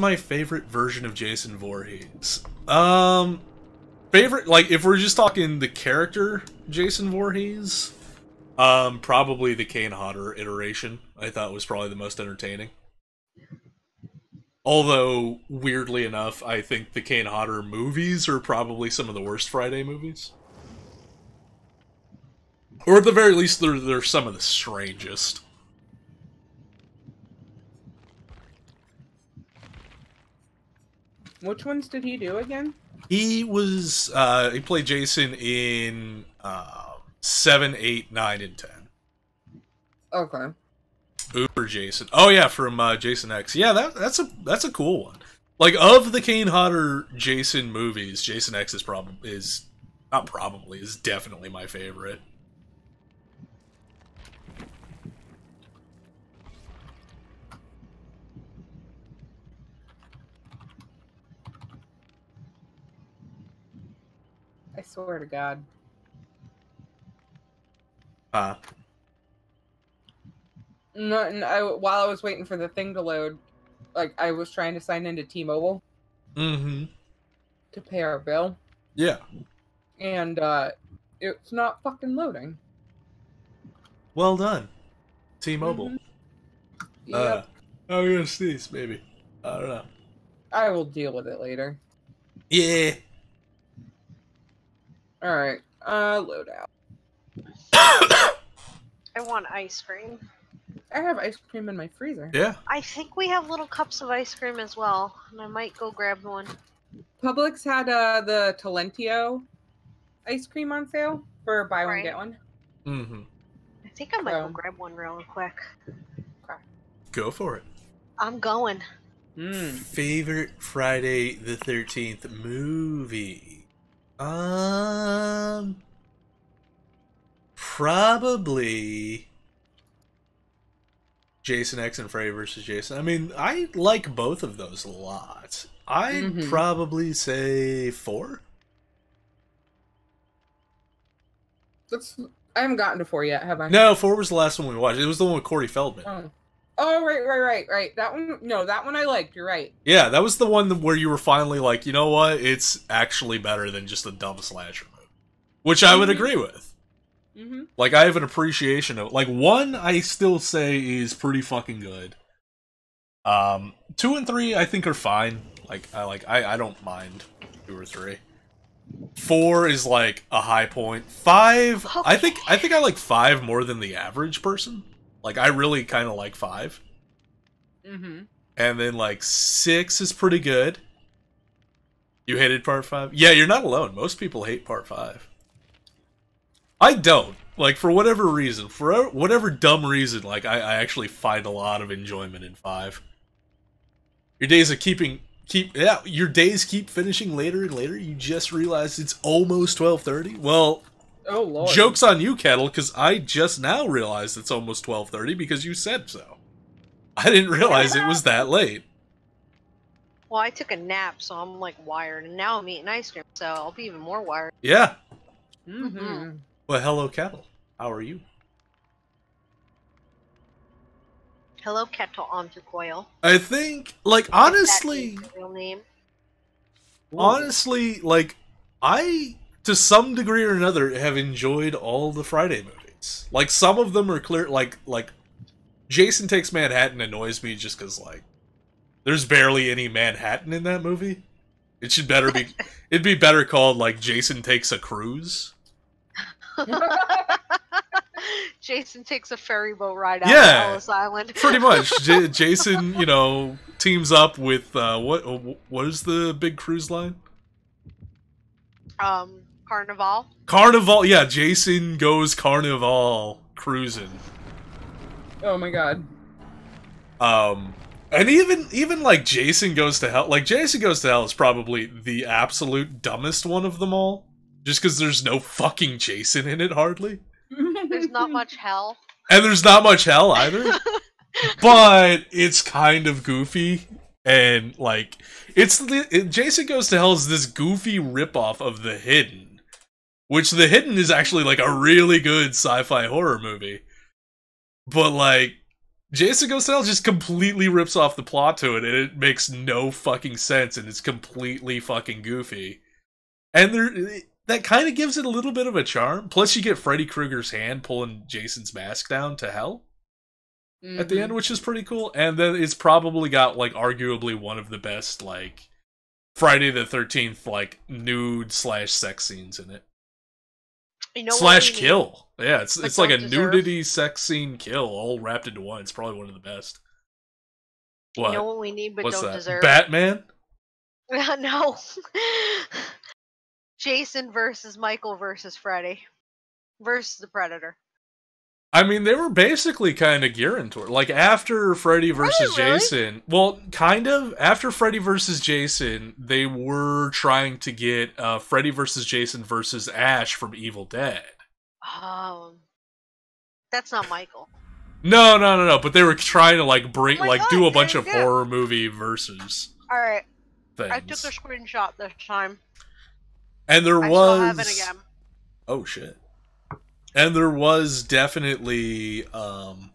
my favorite version of Jason Voorhees? Um, favorite like if we're just talking the character Jason Voorhees, um, probably the Kane Hodder iteration. I thought was probably the most entertaining. Although weirdly enough, I think the Kane Hodder movies are probably some of the worst Friday movies. Or at the very least, they're, they're some of the strangest. Which ones did he do again? He was uh he played Jason in uh seven, eight, nine, and ten. Okay. Uber Jason. Oh yeah, from uh, Jason X. Yeah, that that's a that's a cool one. Like of the Kane Hodder Jason movies, Jason X is probably is not probably is definitely my favorite. I swear to God. Uh No, and I, while I was waiting for the thing to load, like I was trying to sign into T-Mobile mm-hmm. to pay our bill, Yeah. and uh it's not fucking loading. Well done. T-Mobile. Mhm. Uh, Yep. oh, you're gonna sneeze, maybe. I don't know. I will deal with it later. Yeah. All right. Uh, load out. I want ice cream. I have ice cream in my freezer. Yeah. I think we have little cups of ice cream as well, and I might go grab one. Publix had uh the Talentio ice cream on sale for buy one Right. get one. Mm-hmm. I think I might go grab one real quick. Go for it. I'm going. Mm. Favorite Friday the Thirteenth movie? Um, probably Jason X and Freddy versus Jason. I mean, I like both of those a lot. I'd Mhm. probably say four. That's I haven't gotten to four yet, have I? No, four was the last one we watched. It was the one with Corey Feldman. Oh. Oh right, right, right, right. That one. No, that one I liked. You're right. Yeah, that was the one where you were finally like, you know what? It's actually better than just a dumb slasher movie, which I would Mhm. agree with. Mm-hmm. Like I have an appreciation of like one I still say is pretty fucking good. Um two and three I think are fine. Like I like I, I don't mind two or three. Four is like a high point. Five I think I think I like five more than the average person. Like I really kinda like five. Mm-hmm. And then like six is pretty good. You hated part five? Yeah, you're not alone. Most people hate part five. I don't. Like for whatever reason, for whatever dumb reason, like I, I actually find a lot of enjoyment in five. Your days of keeping keep yeah, your days keep finishing later and later. You just realize it's almost twelve thirty. Well, Oh lord. jokes on you, Kettle, because I just now realized it's almost twelve thirty because you said so. I didn't realize it was that late. Well, I took a nap, so I'm like wired, and now I'm eating ice cream, so I'll be even more wired. Yeah. Mm-hmm. Well, hello, Kettle. How are you? Hello, Kettle onto coil. I think, like, honestly, real name. honestly, like, I, to some degree or another, have enjoyed all the Friday movies. Like, some of them are clear, like, like, Jason Takes Manhattan annoys me just because, like, there's barely any Manhattan in that movie. It should better be, it'd be better called, like, Jason Takes a Cruise. Jason takes a ferry boat ride out Yeah. to Ellis Island. Pretty much. J- Jason, you know, teams up with, uh, what, what is the big cruise line? um, Carnival. Carnival, yeah, Jason goes Carnival cruising. Oh my god. Um and even even like Jason goes to hell, like Jason goes to hell is probably the absolute dumbest one of them all. Just cuz there's no fucking Jason in it hardly. There's not much hell. And there's not much hell either. but it's kind of goofy and like it's the it, Jason goes to hell is this goofy ripoff of The Hidden, which The Hidden is actually like a really good sci-fi horror movie. But like Jason Goes to Hell just completely rips off the plot to it, and it makes no fucking sense, and it's completely fucking goofy. And there, that kind of gives it a little bit of a charm. Plus, you get Freddy Krueger's hand pulling Jason's mask down to hell at the Mhm. end, which is pretty cool. And then it's probably got like arguably one of the best like Friday the Thirteenth like nude slash sex scenes in it. You know slash kill. Yeah, it's But it's like a deserve- nudity sex scene kill all wrapped into one. It's probably one of the best. What? You know what we need, but What's don't that? deserve. Batman? no. Jason versus Michael versus Freddy versus the Predator. I mean, they were basically kind of gearing toward like after Freddy versus really? Jason. Well, kind of after Freddy versus Jason, they were trying to get uh, Freddy versus Jason versus Ash from Evil Dead. Um, that's not Michael. No, no, no, no. But they were trying to like bring Oh like God, do a bunch of yeah. horror movie versus All right, things. I took a screenshot this time. and there I was still have it again. Oh shit. And there was definitely um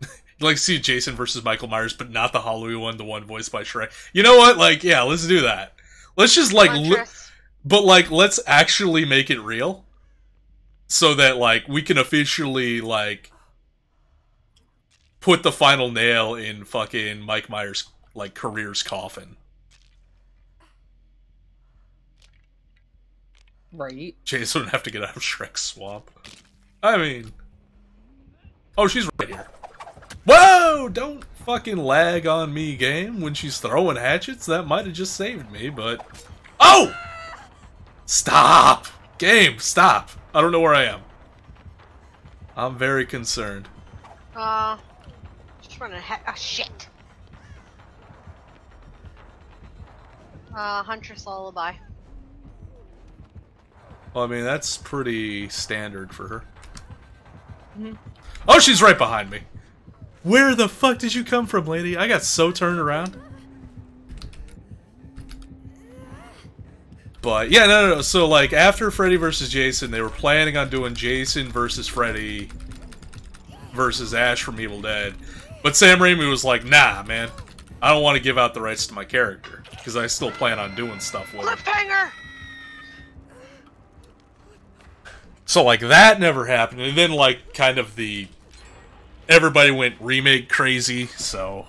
like see Jason versus Michael Myers, but not the Halloween one, the one voiced by Shrek. You know what? Like, yeah, let's do that. Let's just like li- but like let's actually make it real. So that like we can officially like put the final nail in fucking Mike Myers like career's coffin. Right. Jason would have to get out of Shrek's swamp. I mean, oh, she's right here. Whoa! Don't fucking lag on me, game. When she's throwing hatchets, that might have just saved me, but oh! Stop, game, stop. I don't know where I am. I'm very concerned. Uh, just running. Ha- oh shit. Uh, Huntress Lullaby. Well, I mean, that's pretty standard for her. Mhm. Oh, she's right behind me. Where the fuck did you come from, lady? I got so turned around. But yeah, no, no, no. So like after Freddy versus Jason, they were planning on doing Jason versus Freddy versus Ash from Evil Dead. But Sam Raimi was like, "Nah, man, I don't want to give out the rights to my character because I still plan on doing stuff with him." So like that never happened, and then like kind of the everybody went remake crazy, so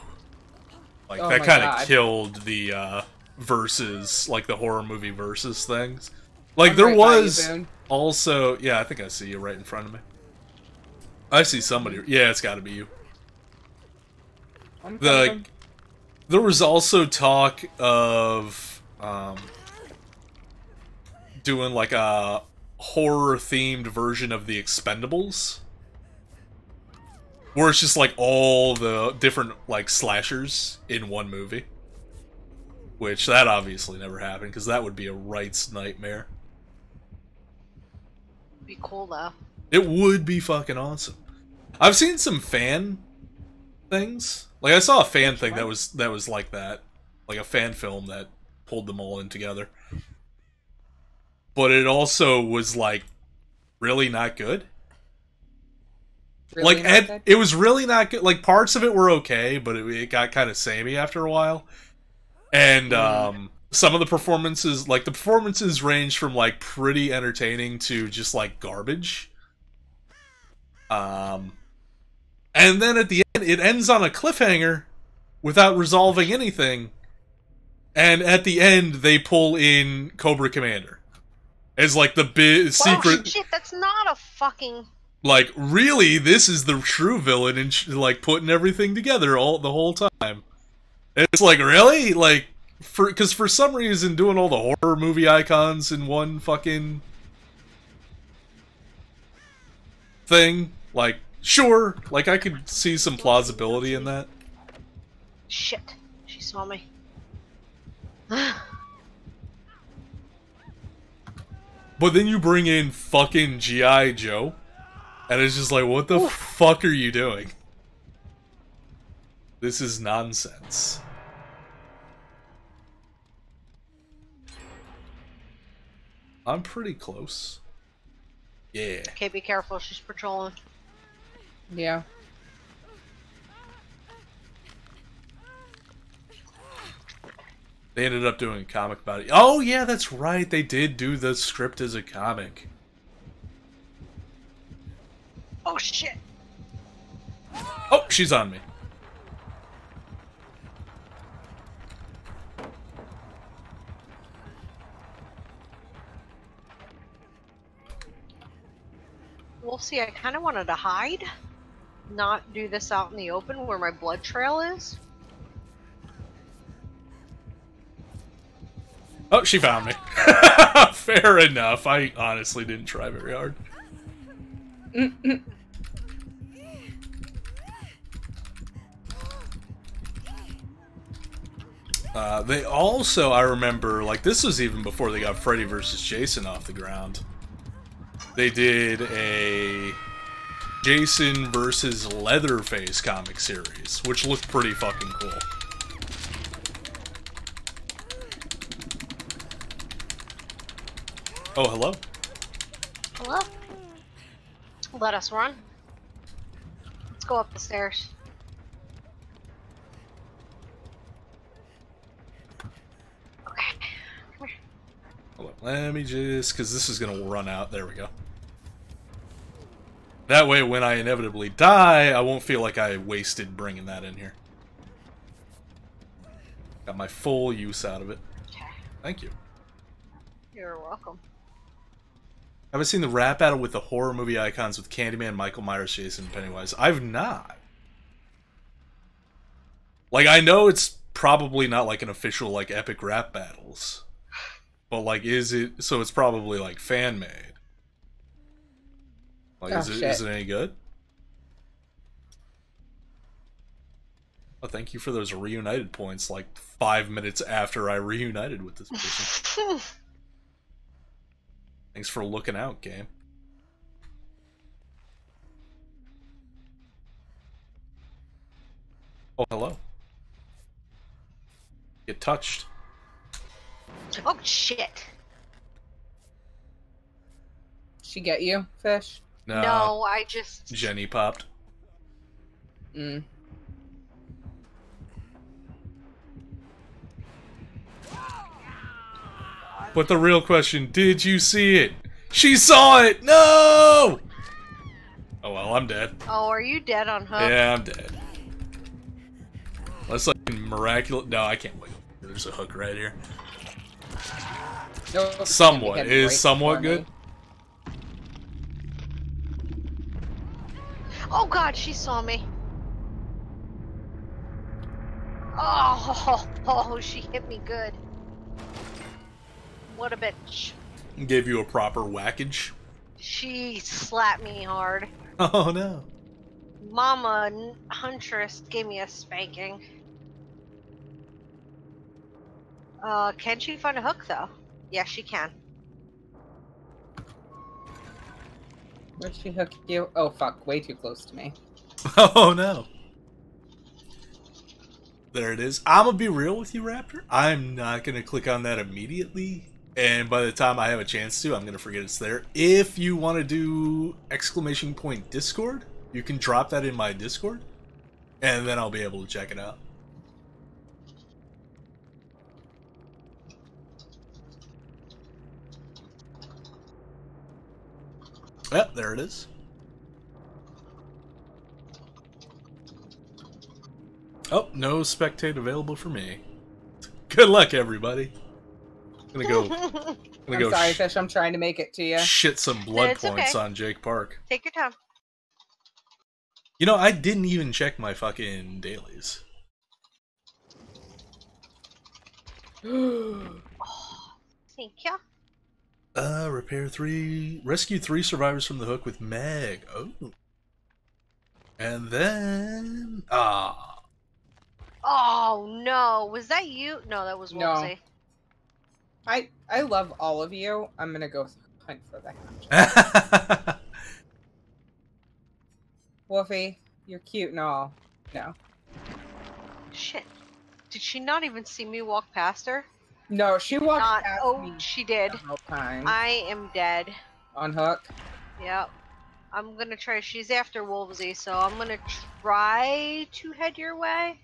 like Oh that kind of killed the uh versus like the horror movie versus things. Like I'm there right by you, was also yeah, I think I see you right in front of me. I see somebody. Yeah, it's got to be you. I'm The coming. there was also talk of um doing like a horror themed version of the Expendables. Where it's just like all the different like slashers in one movie. Which that obviously never happened because that would be a rights nightmare. Be cool though. It would be fucking awesome. I've seen some fan things. Like I saw a fan thing that was that was like that, like a fan film that pulled them all in together. But it also was like really not good. Really like Ed, good? it was really not good. Like parts of it were okay, but it, it got kind of samey after a while. And um, some of the performances, like the performances, range from like pretty entertaining to just like garbage. Um, and then at the end, it ends on a cliffhanger without resolving anything. And at the end, they pull in Cobra Commander as like the big secret Oh shit! That's not a fucking. like really this is the true villain and sh- like putting everything together all the whole time it's like really like for because for some reason doing all the horror movie icons in one fucking thing like sure like i could see some plausibility in that Shit! She saw me. but then you bring in fucking gi joe and it's just like what the fuck are you doing this is nonsense I'm pretty close. Yeah. okay, be careful. She's patrolling. Yeah. They ended up doing a comic about it. Oh yeah, that's right. They did do the script as a comic. Oh shit! Oh, she's on me. We'll see. I kind of wanted to hide, not do this out in the open where my blood trail is. Oh, she found me. Fair enough. I honestly didn't try very hard. Uh, they also, I remember, like this was even before they got Freddy versus Jason off the ground. They did a Jason versus Leatherface comic series, which looked pretty fucking cool. Oh, hello. Hello? Let us run. Let's go up the stairs. Okay. Come here. Hold on, let me just, because this is going to run out. There we go. That way, when I inevitably die, I won't feel like I wasted bringing that in here. Got my full use out of it. Okay. Thank you. You're welcome. Have I seen the rap battle with the horror movie icons with Candyman, Michael Myers, Jason, and Pennywise? I've not. Like, I know it's probably not like an official, like, epic rap battles. But, like, is it. So it's probably, like, fan made. Like, Oh, is, it, shit. is it any good? Oh, thank you for those reunited points, like, five minutes after I reunited with this person. Thanks for looking out, game. Oh, hello. Get touched. oh shit! She get you, fish? No, no, I just. Jenny popped. Mm. But the real question, did you see it? She saw it! No! Oh well, I'm dead. Oh, are you dead on hook? Yeah, I'm dead. That's like miraculous. No, I can't wait. There's a hook right here. No, Somewhat. you can Is somewhat good? Oh god, she saw me. Oh, oh, she hit me good. What a bitch. Gave you a proper whackage. She slapped me hard. Oh no. Mama Huntress gave me a spanking. Uh, can she find a hook though? Yes, she can. Where'd she hook you? Oh fuck, way too close to me. Oh no. There it is. I'm gonna be real with you, Raptor. I'm not gonna click on that immediately, and by the time I have a chance to, I'm gonna forget it's there. If you want to do exclamation point Discord, you can drop that in my Discord, and then I'll be able to check it out. Yep, there it is. Oh, no spectate available for me. Good luck, everybody. Gonna go. Gonna I'm go. sorry, fish. I'm trying to make it to you. shit some blood It's points okay. on Jake Park. Take your time. You know, I didn't even check my fucking dailies. Thank you. Uh, repair three, rescue three survivors from the hook with Meg. Oh, and then ah, Oh no, was that you? No, that was No. Wolfsy. I I love all of you. I'm gonna go hunt for the hatch. ah. Wolfie, you're cute and all. No. Shit. Did she not even see me walk past her? No, she walked Not. past Oh, me she did. several times I am dead. on hook. Yep. I'm gonna try. She's after Wolvesy, so I'm gonna try to head your way.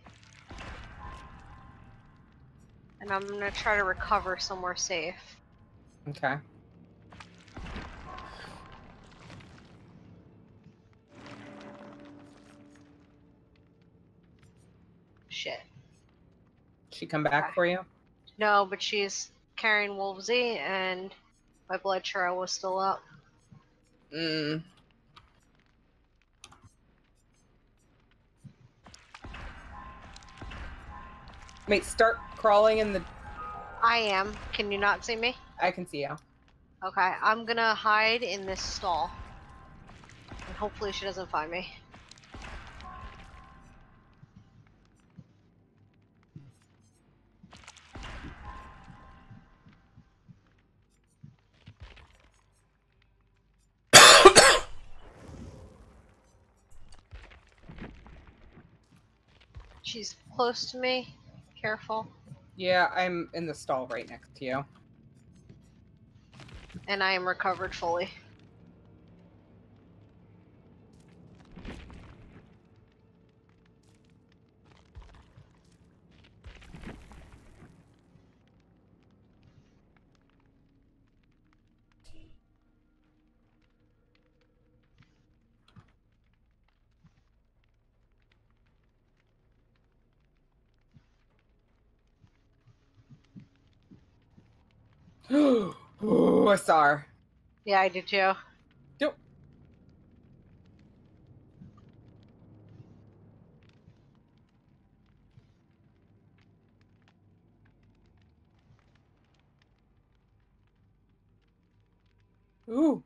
And I'm gonna try to recover somewhere safe. Okay. Shit. She come back for you? No, but she's carrying Wolvesy, and my blood trail was still up. Mm. Wait, start crawling in the. I am. Can you not see me? I can see you. Okay, I'm gonna hide in this stall. And hopefully she doesn't find me. She's close to me. Careful. Yeah, I'm in the stall right next to you. And I am recovered fully. Ooh, I saw her. Yeah, I do too. Don't. Ooh.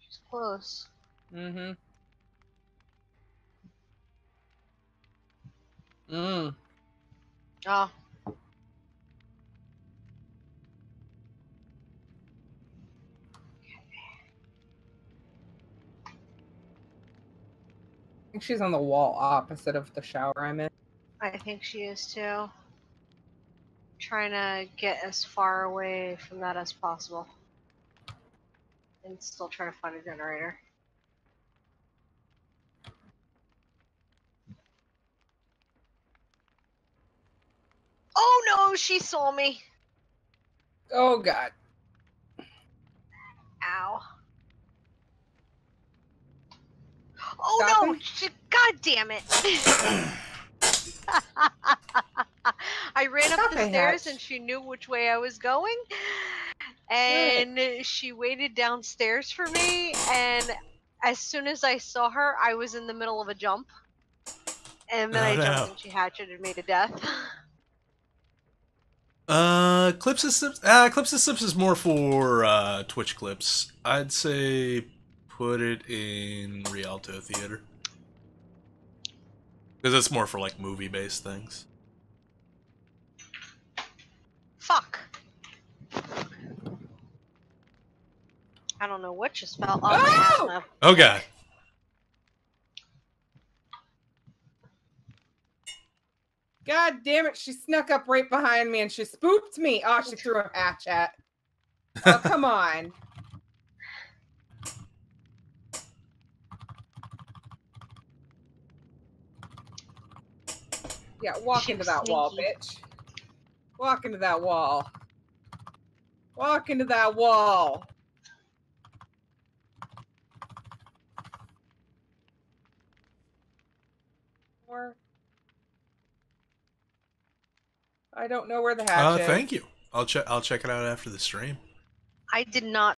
She's close. Mm-hmm. Mm. Oh, think she's on the wall opposite of the shower I'm in. I think she is too. Trying to get as far away from that as possible. And still trying to find a generator. Oh no, she saw me. Oh god. Ow. Oh Stop no! it. God damn it! I ran up the stairs Hatch. and she knew which way I was going. And she waited downstairs for me. And as soon as I saw her, I was in the middle of a jump. And then Oh, I jumped no. and she hatcheted me to death. Uh, clips of sips. Uh, clips of sips is more for uh Twitch clips. I'd say put it in Rialto Theater because it's more for like movie based things. Fuck. I don't know what just fell off Oh! asthma. Oh god. God damn it, she snuck up right behind me and she spooked me. Oh, she threw a hatch at. Oh, come on. Yeah, walk into was that wall, bitch. Walk into that wall. Walk into that wall. Or I don't know where the hatch Uh, is. thank you. I'll check. I'll check it out after the stream. I did not